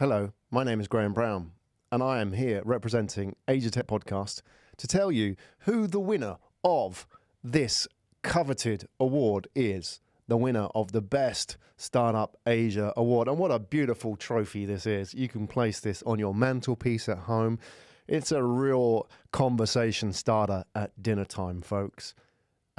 Hello, my name is Graham Brown, and I am here representing Asia Tech Podcast to tell you who the winner of this coveted award is. The winner of the Best Startup Asia Award. And what a beautiful trophy this is. You can place this on your mantelpiece at home. It's a real conversation starter at dinner time, folks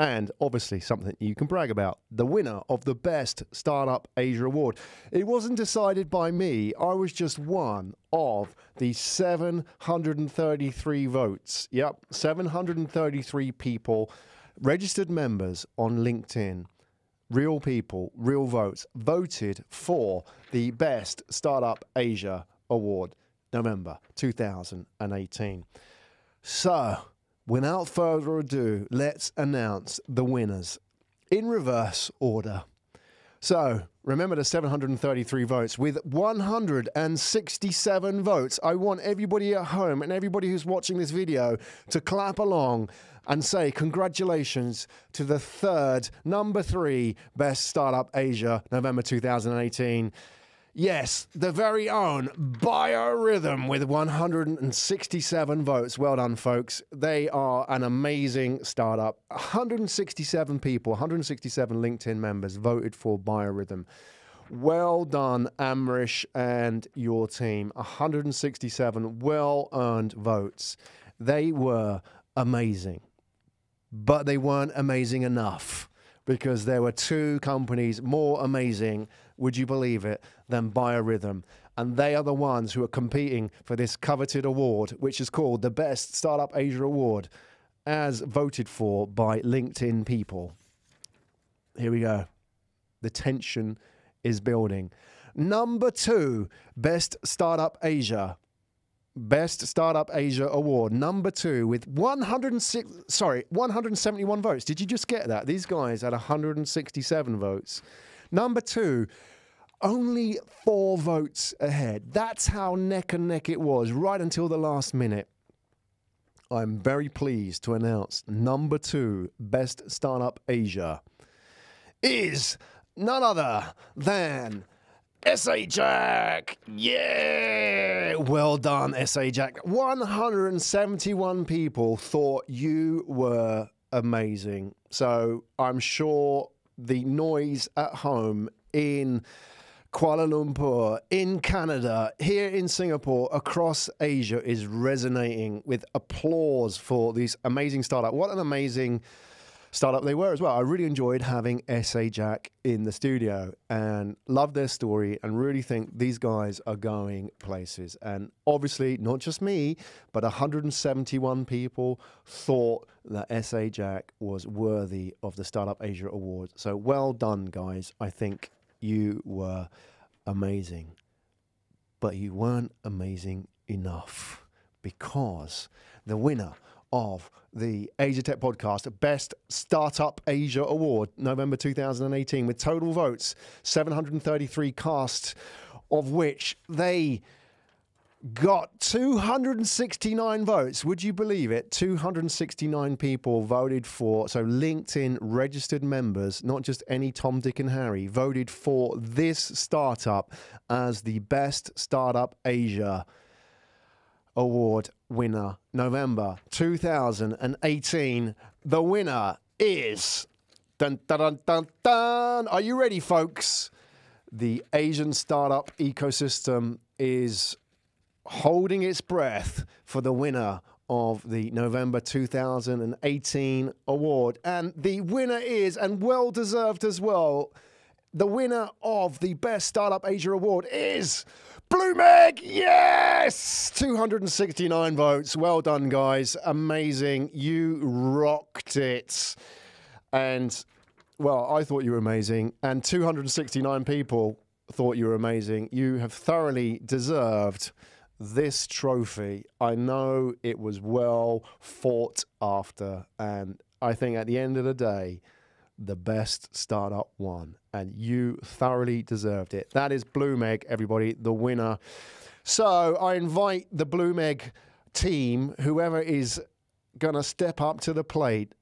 and obviously something you can brag about. The winner of the Best Startup Asia Award. It wasn't decided by me, I was just one of the 733 votes. Yep, 733 people, registered members on LinkedIn. Real people, real votes, voted for the Best Startup Asia Award, November 2018. So, without further ado, let's announce the winners in reverse order. So, remember the 733 votes. With 167 votes, I want everybody at home and everybody who's watching this video to clap along and say congratulations to the third, number three, Best Startup Asia, November 2018. Yes, the very own Biorithm with 167 votes. Well done, folks. They are an amazing startup. 167 people, 167 LinkedIn members voted for Biorithm. Well done, Amrish and your team. 167 well earned votes. They were amazing, but they weren't amazing enough because there were two companies more amazing, would you believe it, than Biorithm. And they are the ones who are competing for this coveted award, which is called the Best Startup Asia Award, as voted for by LinkedIn people. Here we go. The tension is building. Number two, Best Startup Asia. Best Startup Asia Award, number two, with 106, sorry, 171 votes. Did you just get that? These guys had 167 votes. Number two, only four votes ahead. That's how neck and neck it was right until the last minute. I'm very pleased to announce number two, Best Startup Asia, is none other than SA Jack! Yeah! Well done, SA Jack. 171 people thought you were amazing. So I'm sure the noise at home in Kuala Lumpur, in Canada, here in Singapore, across Asia is resonating with applause for this amazing startup. What an amazing startup they were as well. I really enjoyed having SA Jack in the studio and love their story and really think these guys are going places. And obviously, not just me, but 171 people thought that SA Jack was worthy of the Startup Asia Award. So well done, guys. I think you were amazing. But you weren't amazing enough because the winner of the Asia Tech Podcast Best Startup Asia Award, November 2018, with total votes 733 cast, of which they got 269 votes. Would you believe it? 269 people voted for. So, LinkedIn registered members, not just any Tom, Dick, and Harry, voted for this startup as the best startup Asia Award winner, November 2018. The winner is. Dun, dun, dun, dun, dun. Are you ready, folks? The Asian startup ecosystem is holding its breath for the winner of the November 2018 award. And the winner is, and well deserved as well, the winner of the Best Startup Asia Award is Blue Meg, yes! 269 votes. Well done, guys. Amazing. You rocked it. And, well, I thought you were amazing. And 269 people thought you were amazing. You have thoroughly deserved this trophy. I know it was well fought after. And I think at the end of the day, the best startup won, and you thoroughly deserved it. That is Blue Meg, everybody, the winner. So I invite the Blue Meg team, whoever is going to step up to the plate,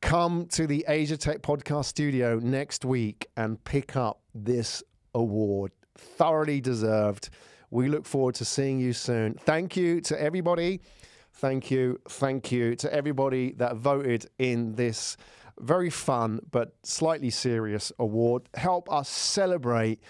come to the Asia Tech Podcast Studio next week and pick up this award. Thoroughly deserved. We look forward to seeing you soon. Thank you to everybody. Thank you. Thank you to everybody that voted in this very fun but slightly serious award. Help us celebrate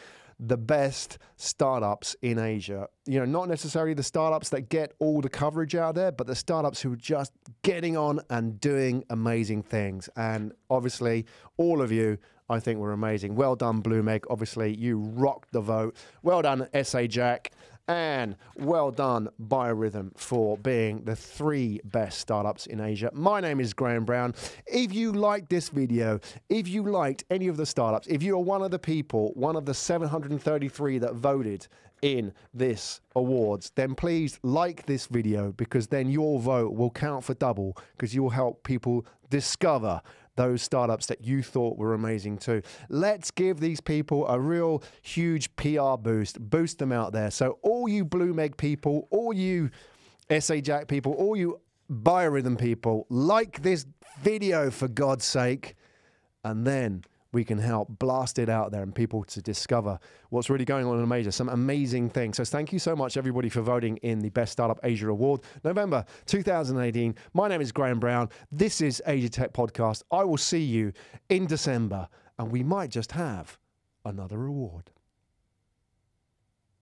the best startups in Asia. You know, not necessarily the startups that get all the coverage out there, but the startups who are just getting on and doing amazing things. And obviously, all of you, I think, were amazing. Well done, Blue Meg. Obviously, you rocked the vote. Well done, SA Jack. And well done, Biorithm, for being the three best startups in Asia. My name is Graham Brown. If you liked this video, if you liked any of the startups, if you are one of the people, one of the 733 that voted in this awards, then please like this video because then your vote will count for double because you will help people discover those startups that you thought were amazing too. Let's give these people a real huge PR boost, boost them out there. So, all you Blue Meg people, all you SA Jack people, all you Biorithm people, like this video for God's sake, and then we can help blast it out there and people to discover what's really going on in Asia. Some amazing things. So thank you so much, everybody, for voting in the Best Startup Asia Award, November 2018. My name is Graham Brown. This is Asia Tech Podcast. I will see you in December, and we might just have another award.